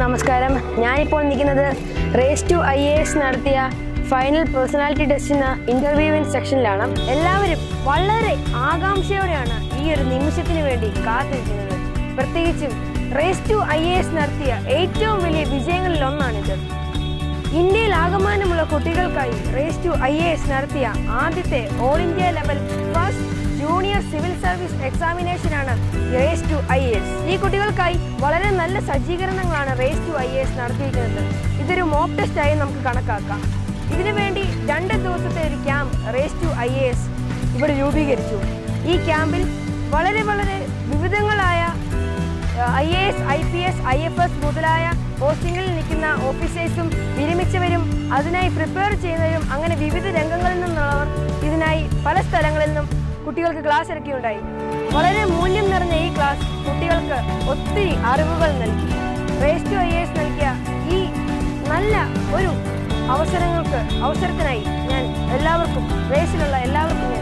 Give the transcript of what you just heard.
നിൽക്കുന്നത് race to I A S നടത്തിയ final personality ടെസ്റ്റിന് ഇന്റർവ്യൂവിൻ സെക്ഷനിലാണ് എല്ലാവരും വളരെ ആകാംക്ഷയോടെയാണ് ഈ ഒരു നിമിഷത്തിന് വേണ്ടി കാത്തിരിക്കുന്നത്. പ്രത്യേകിച്ചും race to I A S നടത്തിയ ഏറ്റവും വലിയ വിജയങ്ങളിൽ ഒന്നാണിത്. ഇന്ത്യയിൽ ആകമാനമുള്ള കുട്ടികൾക്കായി race to I A S നടത്തിയ ആദ്യത്തെ all India level service examination ആണ് റേസ് ടു ഐ എസ് ഈ കുട്ടികൾക്കായി വളരെ നല്ല സജ്ജീകരണങ്ങളാണ് റേസ് ടു ഐ എസ് നടത്തിയിരിക്കുന്നത്. ഇതൊരു മോക്ക് ടെസ്റ്റ് ആയി നമുക്ക് കണക്കാക്കാം. ഇതിനു വേണ്ടി രണ്ട് ദിവസത്തെ ഒരു camp race to I S ഇവിടെ രൂപീകരിച്ചു. ഈ ക്യാമ്പിൽ വളരെ വളരെ വിവിധങ്ങളായ I A S I P S I F S മുതലായ പോസ്റ്റിങ്ങിൽ നിൽക്കുന്ന ഓഫീസേഴ്സും വിരമിച്ചവരും അതിനായി പ്രിപ്പയർ ചെയ്യുന്നവരും അങ്ങനെ വിവിധ കുട്ടികൾക്ക് ക്ലാസ് ഇറക്കിയുണ്ടായി. വളരെ മൂല്യം നിറഞ്ഞ ഈ ക്ലാസ് കുട്ടികൾക്ക് ഒത്തിരി അറിവുകൾ നൽകി. വേസ്റ്റ് ഐ എസ് നൽകിയ ഈ നല്ല ഒരു അവസരങ്ങൾക്ക് അവസരത്തിനായി ഞാൻ എല്ലാവർക്കും റേസിലുള്ള എല്ലാവർക്കും